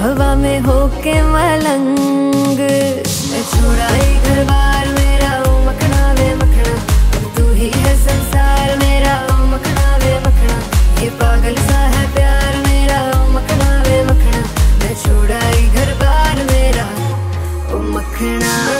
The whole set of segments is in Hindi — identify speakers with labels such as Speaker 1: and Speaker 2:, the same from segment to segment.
Speaker 1: हवा में होके मलंग। मैं छोड़ाई घर बार मेरा ओ मखना वे मखना। तू ही है संसार, मेरा ओ मखना वे मखना। ये पागल सा है प्यार, मेरा ओ मखना वे मखना। मैं छोड़ाई घर बार मेरा ओ मखना।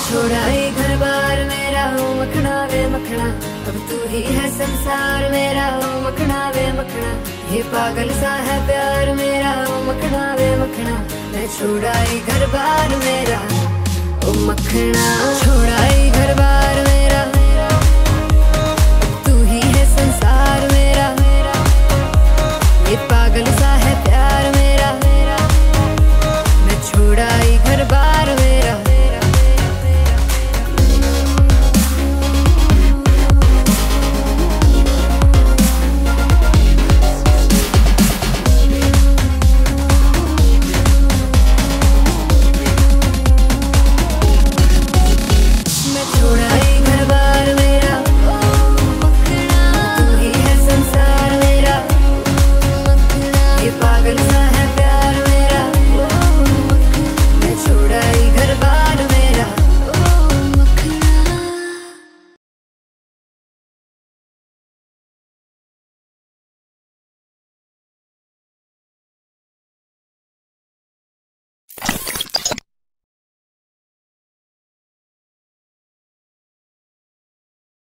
Speaker 1: छोड़ाई घर बार मेरा हो, मखना वे मखना। अब तू ही है संसार मेरा हो, मखना वे मखना। ये पागल सा है प्यार मेरा हो, मखना वे मखना। मैं ही घर बार मेरा ओ मखना।